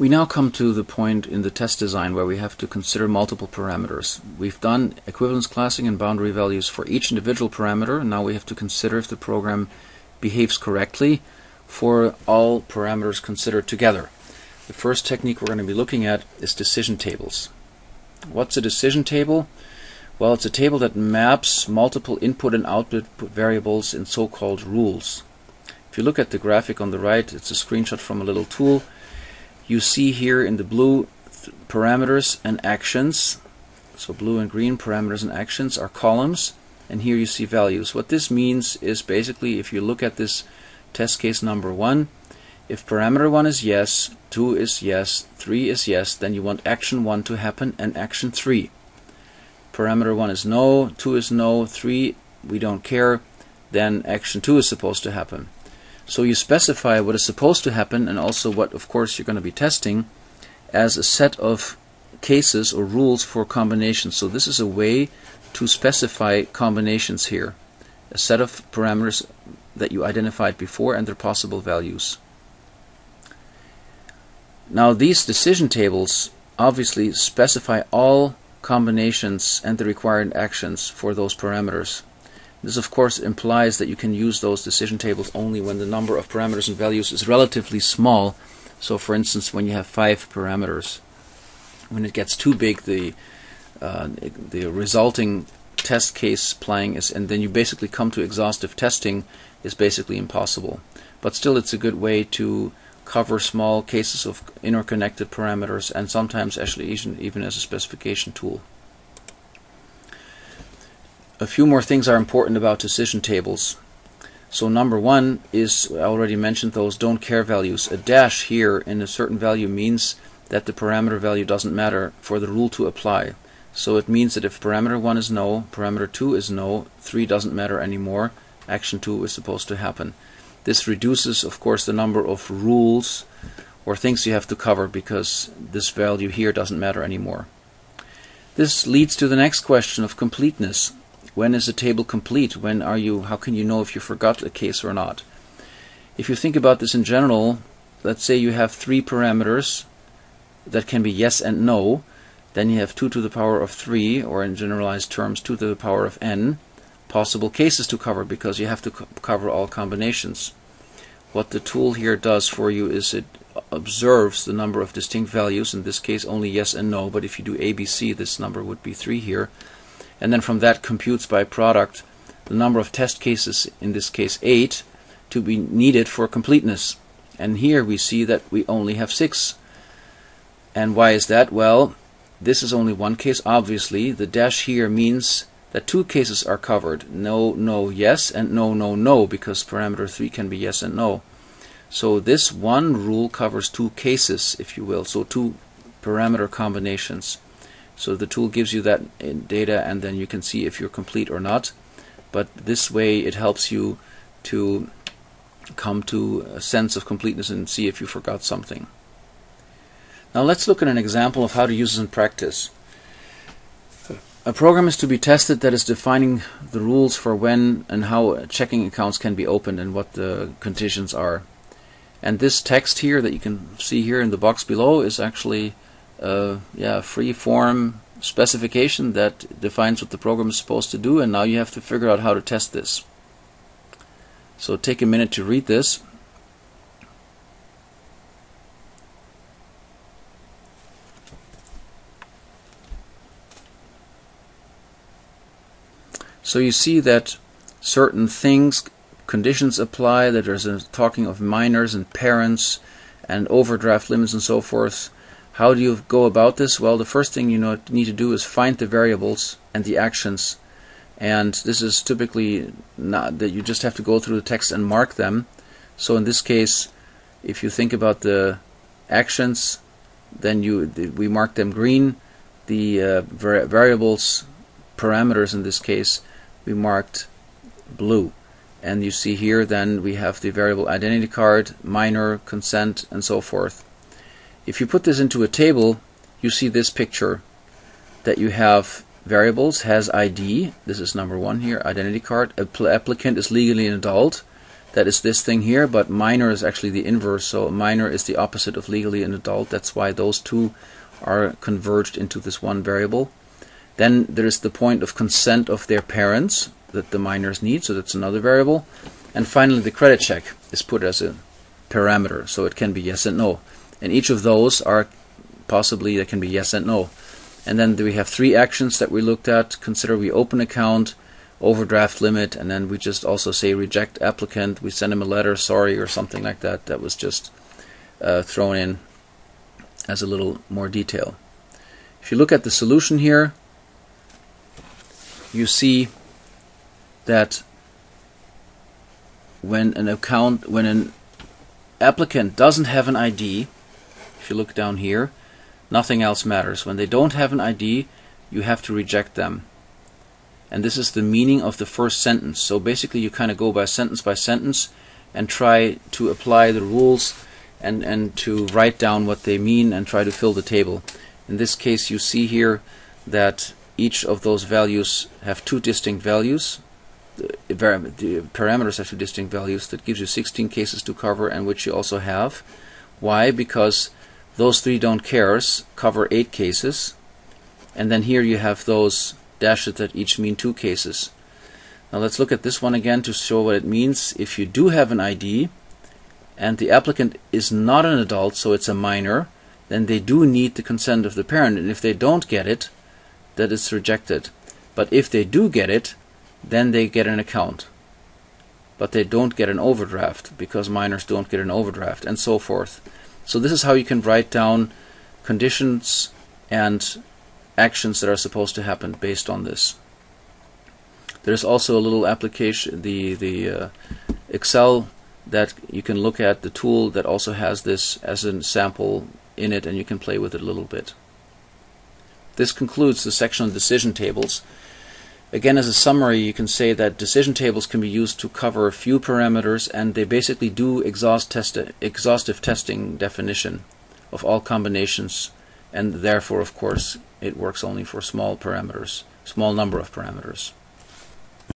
We now come to the point in the test design where we have to consider multiple parameters. We've done equivalence classing and boundary values for each individual parameter, and now we have to consider if the program behaves correctly for all parameters considered together. The first technique we're going to be looking at is decision tables. What's a decision table? Well, it's a table that maps multiple input and output variables in so-called rules. If you look at the graphic on the right, it's a screenshot from a little tool you see here in the blue parameters and actions. So blue and green parameters and actions are columns and here you see values. What this means is basically if you look at this test case number one if parameter 1 is yes 2 is yes 3 is yes then you want action 1 to happen and action 3 parameter 1 is no 2 is no 3 we don't care then action 2 is supposed to happen so you specify what is supposed to happen and also what, of course, you're going to be testing as a set of cases or rules for combinations. So this is a way to specify combinations here. A set of parameters that you identified before and their possible values. Now these decision tables obviously specify all combinations and the required actions for those parameters. This of course implies that you can use those decision tables only when the number of parameters and values is relatively small. So for instance when you have five parameters. When it gets too big the uh, the resulting test case playing is and then you basically come to exhaustive testing is basically impossible. But still it's a good way to cover small cases of interconnected parameters and sometimes actually even, even as a specification tool. A few more things are important about decision tables. So number one is, I already mentioned those don't care values. A dash here in a certain value means that the parameter value doesn't matter for the rule to apply. So it means that if parameter 1 is no, parameter 2 is no, 3 doesn't matter anymore, action 2 is supposed to happen. This reduces, of course, the number of rules or things you have to cover because this value here doesn't matter anymore. This leads to the next question of completeness. When is a table complete? When are you? How can you know if you forgot a case or not? If you think about this in general, let's say you have three parameters that can be yes and no. Then you have 2 to the power of 3, or in generalized terms, 2 to the power of n possible cases to cover because you have to co cover all combinations. What the tool here does for you is it observes the number of distinct values, in this case only yes and no, but if you do ABC, this number would be 3 here and then from that computes by product the number of test cases, in this case 8, to be needed for completeness. And here we see that we only have 6. And why is that? Well, this is only one case, obviously. The dash here means that two cases are covered. No, no, yes, and no, no, no, because parameter 3 can be yes and no. So this one rule covers two cases, if you will, so two parameter combinations. So the tool gives you that eh, data and then you can see if you're complete or not. But this way it helps you to come to a sense of completeness and see if you forgot something. Now let's look at an example of how to use this in practice. A program is to be tested that is defining the rules for when and how checking accounts can be opened and what the conditions are. And this text here that you can see here in the box below is actually yeah, free form specification that defines what the program is supposed to do and now you have to figure out how to test this. So take a minute to read this. So you see that certain things, conditions apply, that there's a talking of minors and parents and overdraft limits and so forth. How do you go about this? Well, the first thing you need to do is find the variables and the actions. And this is typically not that you just have to go through the text and mark them. So in this case, if you think about the actions, then you we mark them green. The uh, var variables parameters in this case we marked blue. And you see here then we have the variable identity card, minor, consent, and so forth. If you put this into a table, you see this picture that you have variables has ID. This is number one here, identity card. Applicant is legally an adult. that is this thing here, but minor is actually the inverse. So minor is the opposite of legally an adult. That's why those two are converged into this one variable. Then there is the point of consent of their parents that the minors need, so that's another variable. And finally, the credit check is put as a parameter, so it can be yes and no. And each of those are possibly, that can be yes and no. And then we have three actions that we looked at. Consider we open account, overdraft limit, and then we just also say reject applicant. We send him a letter, sorry, or something like that. That was just uh, thrown in as a little more detail. If you look at the solution here, you see that when an account, when an applicant doesn't have an ID, you look down here, nothing else matters. When they don't have an ID, you have to reject them. And this is the meaning of the first sentence. So basically you kind of go by sentence by sentence and try to apply the rules and, and to write down what they mean and try to fill the table. In this case you see here that each of those values have two distinct values. The, parameters have two distinct values that gives you 16 cases to cover and which you also have. Why? Because those three don't cares cover eight cases and then here you have those dashes that each mean two cases. Now let's look at this one again to show what it means. If you do have an ID and the applicant is not an adult, so it's a minor, then they do need the consent of the parent. And if they don't get it, that is rejected. But if they do get it, then they get an account. But they don't get an overdraft because minors don't get an overdraft and so forth. So this is how you can write down conditions and actions that are supposed to happen based on this. There's also a little application, the the uh, Excel that you can look at the tool that also has this as a sample in it and you can play with it a little bit. This concludes the section on decision tables. Again, as a summary, you can say that decision tables can be used to cover a few parameters and they basically do exhaust test exhaustive testing definition of all combinations and therefore, of course, it works only for small parameters, small number of parameters.